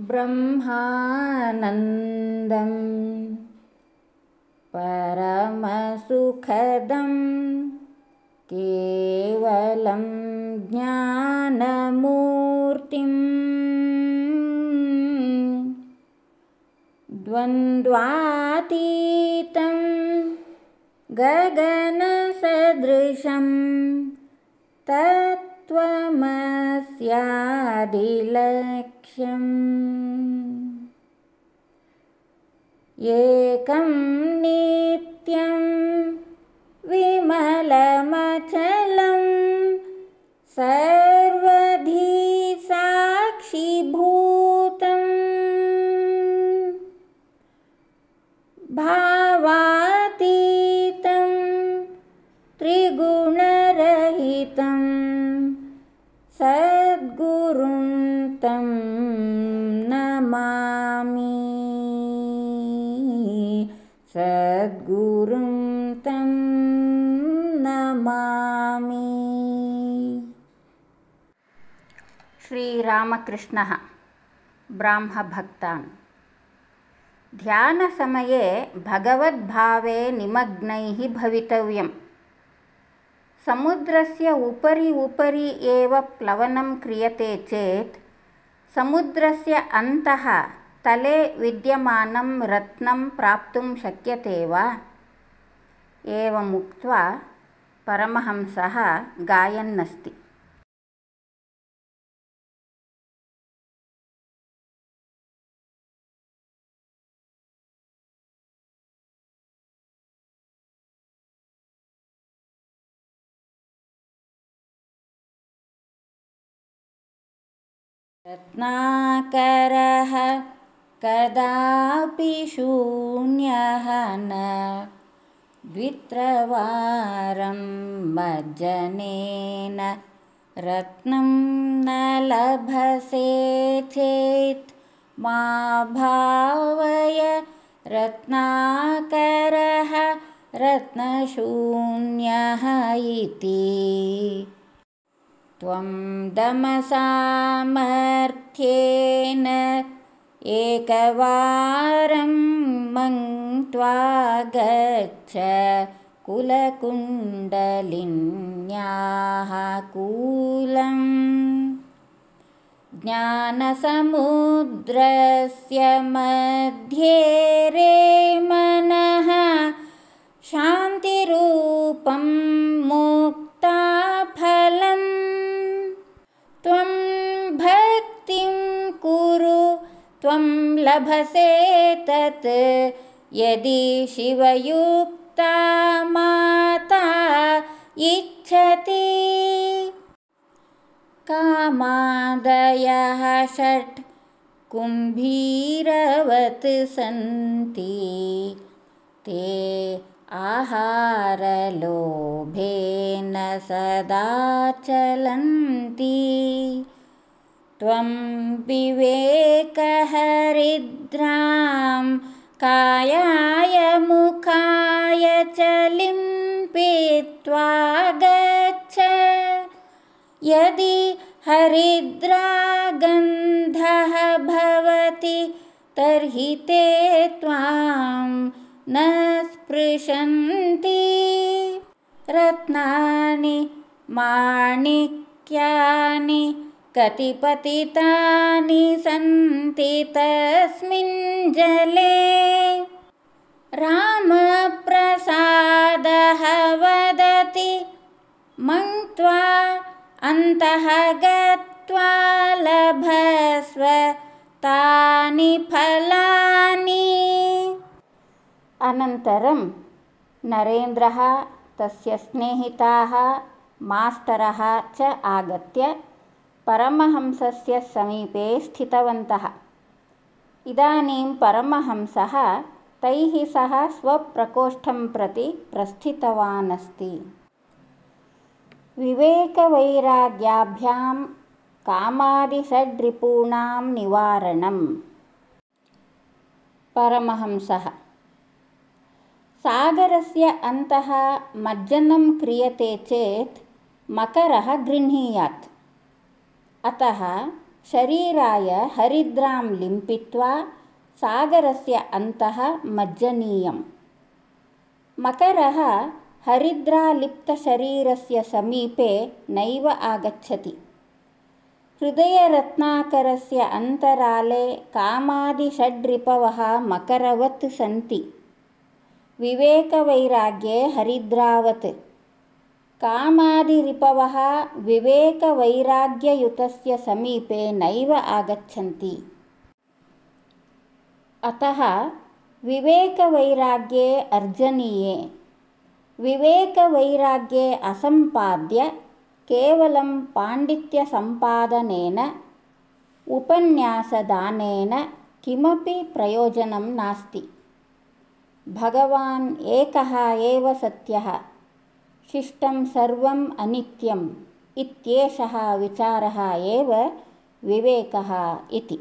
ब्रह्मानन्दं परमसुखदं केवलं ज्ञानमूर्तिम्। द्वन्द्वातीतं गगनसदृशं तत्त्वमस्यादिलक्ष्यम् एकं नित्यं विमलमचलं नमामि। श्रीरामकृष्णः ब्राह्मभक्तान्। ध्यानसमये भगवद्भावे निमग्नैः भवितव्यम्। समुद्रस्य उपरि उपरि एव प्लवनं क्रियते चेत् समुद्रस्य अन्तः तले विद्यमानं रत्नं प्राप्तुं शक्यते वा? एवमुक्त्वा परमहंसः गायन्नस्ति। रत्नाकरः कदापि शून्यः न द्वित्रवारं मज्जनेन रत्नं न लभसे चेत् मा भावय रत्नाकरः रत्नशून्यः इति। त्वं दमसामर्थ्येन एकवारं मङ्क्त्वा गच्छ कुलकुण्डलिन्याः कूलम्। ज्ञानसमुद्रस्य मध्ये रे मनः शान्तिरूपं मुक्ताफलम्। त्वं भक्तिं कुरु त्वं लभसे तत् यदि शिवयुक्ता माता इच्छति। कामादयः षट् कुम्भीरवत् सन्ति। ते आहारलोभेन सदा चलन्ति। त्वं विवेकहरिद्रां कायाय मुखाय च लिम्पित्वा गच्छ। यदि हरिद्रागन्धः भवति तर्हि ते त्वां न स्पृशन्ति। रत्नानि माणिक्यानि कतिपतितानि सन्ति तस्मिन् जले रामप्रसादः वदति मङ्क्त्वा अन्तः गत्वा लभस्व तानि फलानि। अनन्तरं नरेन्द्रः तस्य स्नेहिताः मास्तरः च आगत्य परमहंसस्य समीपे स्थितवन्तः। इदानीं परमहंसः तैः सह स्वप्रकोष्ठं प्रति प्रस्थितवान् अस्ति विवेकवैराग्याभ्यां कामादिषड्रिपूणां निवारणं परमहंसः। सागरस्य अन्तः मज्जनं क्रियते चेत् मकरः गृह्णीयात्। अतः शरीराय हरिद्रां लिम्पित्वा सागरस्य अन्तः मज्जनीयम्। मकरः हरिद्रालिप्तशरीरस्य समीपे नैव आगच्छति। हृदयरत्नाकरस्य अन्तराले कामादिषड्रिपवः मकरवत् सन्ति। विवेकवैराग्ये हरिद्रावत्। कामादिरिपवः विवेकवैराग्ययुतस्य समीपे नैव आगच्छन्ति अतः विवेकवैराग्ये अर्जनीये। विवेकवैराग्ये असम्पाद्य केवलं पाण्डित्यसम्पादनेन उपन्यासदानेन किमपि प्रयोजनं नास्ति। भगवान् एकः एव सत्यः शिष्टं सर्वम् अनित्यम् इत्येषः विचारः एव विवेकः इति